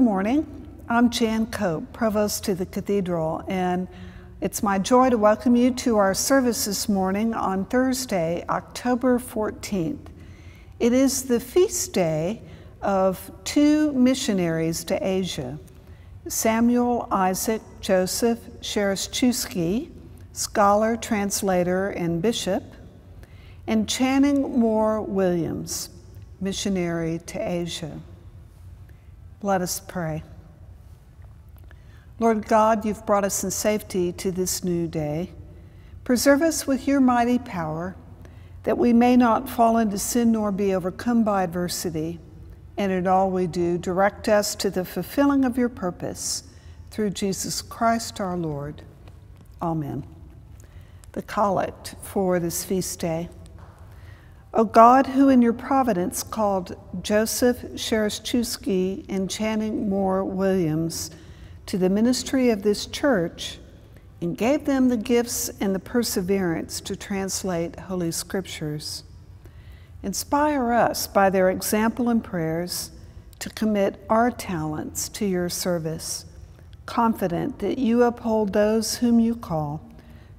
Good morning. I'm Jan Cope, Provost to the Cathedral, and it's my joy to welcome you to our service this morning on Thursday, October 14th. It is the feast day of two missionaries to Asia Samuel Isaac Joseph Schereschewsky, scholar, translator, and bishop, and Channing Moore Williams, missionary to Asia. Let us pray. Lord God, you've brought us in safety to this new day. Preserve us with your mighty power, that we may not fall into sin nor be overcome by adversity. And in all we do, direct us to the fulfilling of your purpose through Jesus Christ our Lord. Amen. The collect for this feast day. O God, who in your providence called Joseph Schereschewsky and Channing Moore Williams to the ministry of this church and gave them the gifts and the perseverance to translate Holy Scriptures. Inspire us by their example and prayers to commit our talents to your service, confident that you uphold those whom you call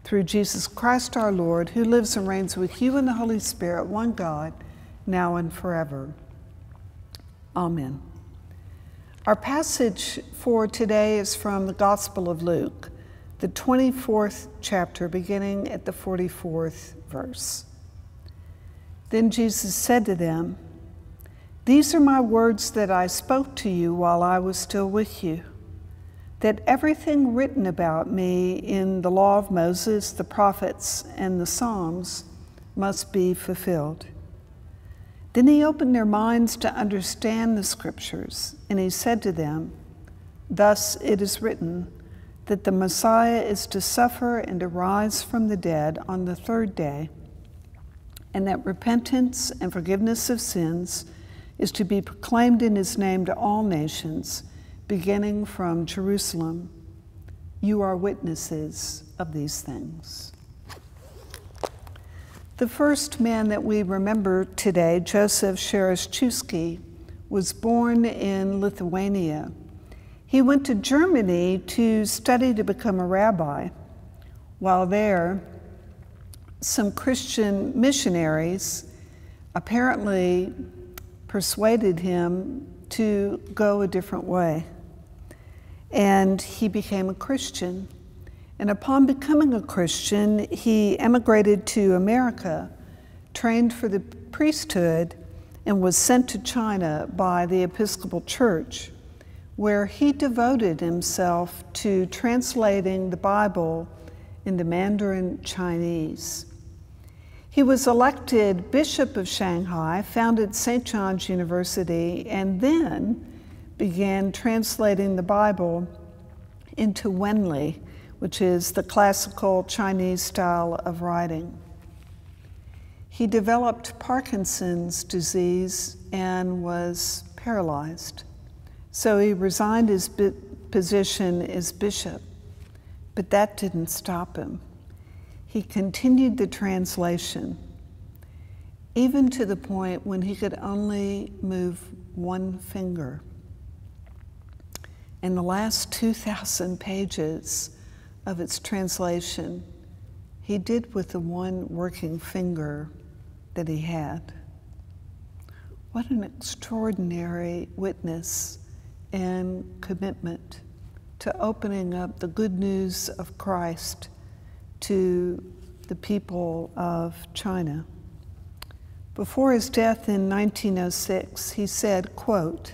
through Jesus Christ our Lord, who lives and reigns with you in the Holy Spirit, one God, now and forever. Amen. Our passage for today is from the Gospel of Luke, the 24th chapter, beginning at the 44th verse. Then Jesus said to them, These are my words that I spoke to you while I was still with you that everything written about me in the law of Moses, the prophets, and the Psalms must be fulfilled. Then he opened their minds to understand the scriptures, and he said to them, Thus it is written that the Messiah is to suffer and to rise from the dead on the third day, and that repentance and forgiveness of sins is to be proclaimed in his name to all nations beginning from Jerusalem. You are witnesses of these things. The first man that we remember today, Joseph Schereschewsky, was born in Lithuania. He went to Germany to study to become a rabbi. While there, some Christian missionaries apparently persuaded him to go a different way and he became a Christian. And upon becoming a Christian, he emigrated to America, trained for the priesthood, and was sent to China by the Episcopal Church, where he devoted himself to translating the Bible into Mandarin Chinese. He was elected Bishop of Shanghai, founded St. John's University, and then began translating the Bible into Wenli, which is the classical Chinese style of writing. He developed Parkinson's disease and was paralyzed. So he resigned his position as bishop, but that didn't stop him. He continued the translation, even to the point when he could only move one finger. In the last 2,000 pages of its translation, he did with the one working finger that he had. What an extraordinary witness and commitment to opening up the good news of Christ to the people of China. Before his death in 1906, he said, quote,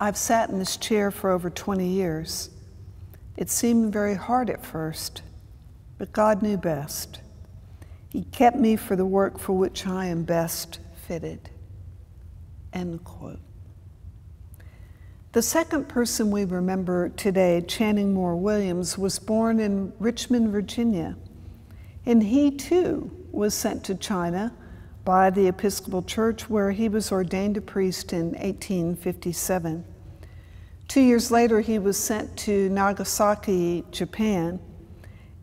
I've sat in this chair for over 20 years. It seemed very hard at first, but God knew best. He kept me for the work for which I am best fitted. End quote. The second person we remember today, Channing Moore Williams, was born in Richmond, Virginia. And he too was sent to China by the Episcopal Church, where he was ordained a priest in 1857. Two years later, he was sent to Nagasaki, Japan,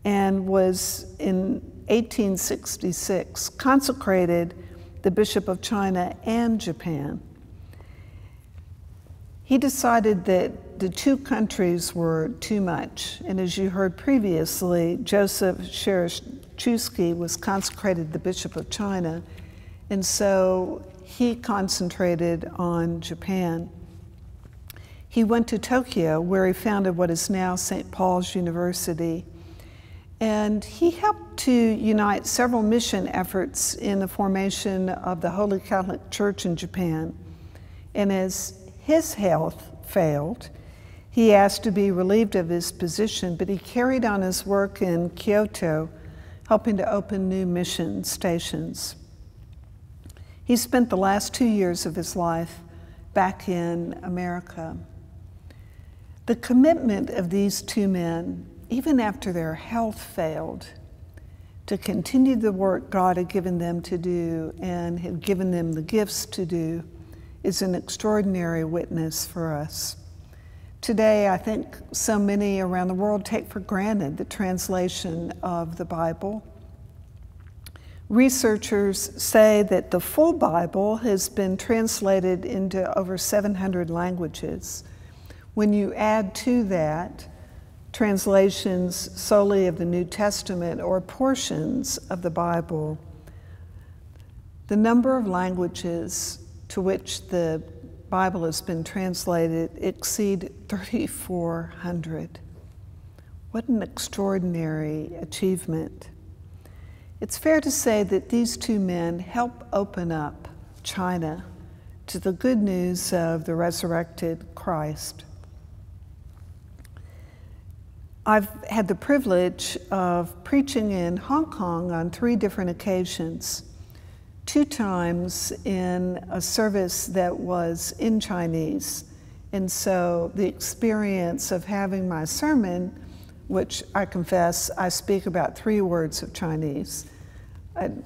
and was in 1866 consecrated the Bishop of China and Japan. He decided that the two countries were too much, and as you heard previously, Joseph Schereschewsky was consecrated the Bishop of China, and so he concentrated on Japan. He went to Tokyo, where he founded what is now St. Paul's University. And he helped to unite several mission efforts in the formation of the Holy Catholic Church in Japan. And as his health failed. He asked to be relieved of his position, but he carried on his work in Kyoto, helping to open new mission stations. He spent the last two years of his life back in America. The commitment of these two men, even after their health failed, to continue the work God had given them to do and had given them the gifts to do, is an extraordinary witness for us. Today, I think so many around the world take for granted the translation of the Bible. Researchers say that the full Bible has been translated into over 700 languages. When you add to that translations solely of the New Testament or portions of the Bible, the number of languages to which the Bible has been translated exceed 3,400. What an extraordinary achievement. It's fair to say that these two men help open up China to the good news of the resurrected Christ. I've had the privilege of preaching in Hong Kong on three different occasions two times in a service that was in Chinese. And so the experience of having my sermon, which I confess I speak about three words of Chinese,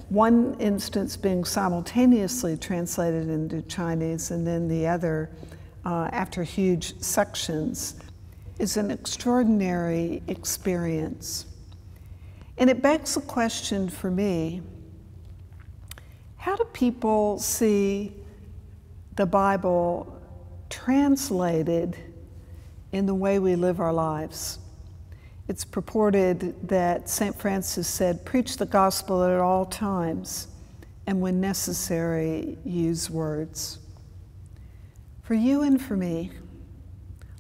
one instance being simultaneously translated into Chinese, and then the other uh, after huge sections, is an extraordinary experience. And it begs the question for me how do people see the Bible translated in the way we live our lives? It's purported that St. Francis said, Preach the gospel at all times, and when necessary, use words. For you and for me,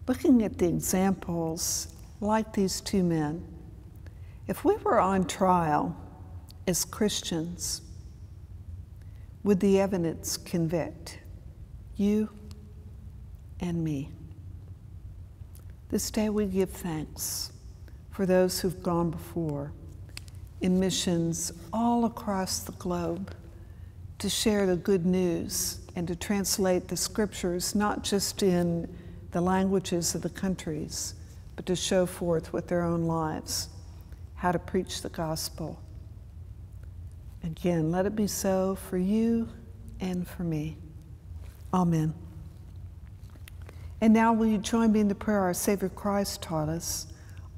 looking at the examples like these two men, if we were on trial as Christians, would the evidence convict you and me? This day we give thanks for those who've gone before in missions all across the globe to share the good news and to translate the scriptures not just in the languages of the countries, but to show forth with their own lives how to preach the gospel Again, let it be so for you and for me. Amen. And now, will you join me in the prayer our Savior Christ taught us?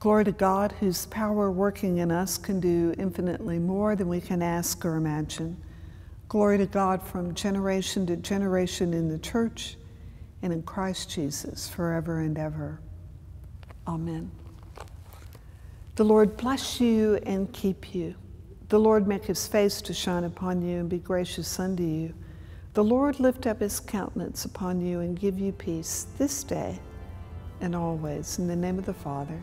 Glory to God, whose power working in us can do infinitely more than we can ask or imagine. Glory to God from generation to generation in the church and in Christ Jesus forever and ever. Amen. The Lord bless you and keep you. The Lord make his face to shine upon you and be gracious unto you. The Lord lift up his countenance upon you and give you peace this day and always. In the name of the Father,